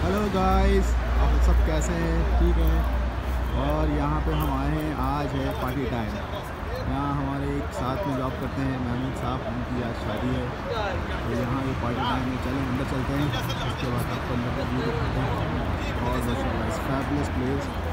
hello guys आप लोग सब कैसे हैं ठीक हैं और यहाँ पे हम आए हैं आज है पार्टी टाइम यहाँ हमारे एक साथ में जॉब करते हैं महमूद साहब उनकी आज शादी है तो यहाँ ये पार्टी टाइम में चलें अंदर चलते हैं उसके बाद आपको अंदर का व्यू दिखाते हैं और माशा फैबुलस प्लेस